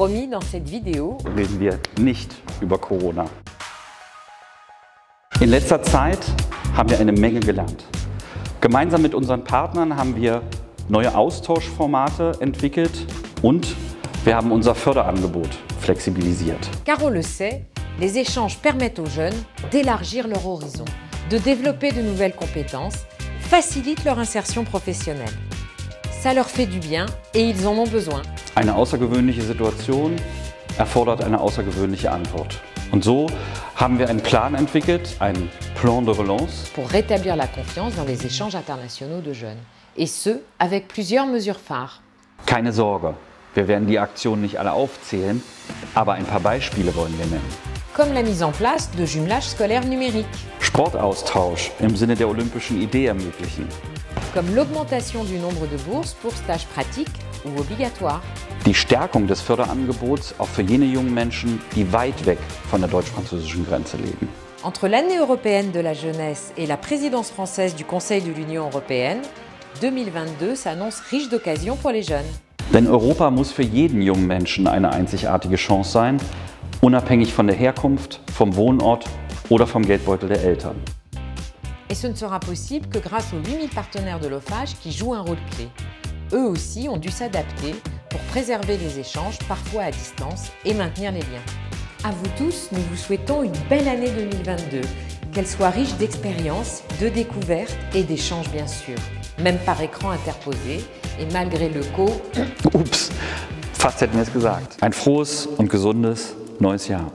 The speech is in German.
Promis dans cette vidéo, reden wir nicht über Corona. In letzter Zeit haben wir eine Menge gelernt. Gemeinsam mit unseren Partnern haben wir neue Austauschformate entwickelt und wir haben unser Förderangebot flexibilisiert. car on le sait, les échanges permettent aux jeunes d'élargir leur horizon, de développer de nouvelles compétences, facilitent leur insertion professionnelle. Ça leur fait du bien et ils en ont besoin. Eine außergewöhnliche Situation erfordert eine außergewöhnliche Antwort. Und so haben wir einen Plan entwickelt, einen Plan de Relance, pour rétablir la confiance dans les échanges internationaux de jeunes. Et ce, avec plusieurs mesures phares. Keine Sorge, wir werden die Aktionen nicht alle aufzählen, aber ein paar Beispiele wollen wir nennen. Comme la mise en place de jumelages scolaires numériques, Sportaustausch im Sinne der olympischen Idee ermöglichen. Comme l'augmentation du nombre de bourses pour stages pratiques ou obligatoires, Die Stärkung des Förderangebots auch für jene jungen Menschen, die weit weg von der deutsch-französischen Grenze leben. Entre l'année européenne de la jeunesse et la présidence française du Conseil de l'Union européenne, 2022 s'annonce riche d'occasions pour les jeunes. Denn Europa muss für jeden jungen Menschen eine einzigartige Chance sein, unabhängig von der Herkunft, vom Wohnort oder vom Geldbeutel der Eltern. Et ce ne sera possible que grâce aux 8000 partenaires de l'OFAGE qui jouent un rôle clé. Eux aussi ont dû s'adapter pour préserver les échanges, parfois à distance, et maintenir les liens. À vous tous, nous vous souhaitons une belle année 2022, qu'elle soit riche d'expériences, de découvertes et d'échanges bien sûr, même par écran interposé et malgré le co Ups, fast hätten wir es gesagt. Ein frohes und gesundes neues Jahr.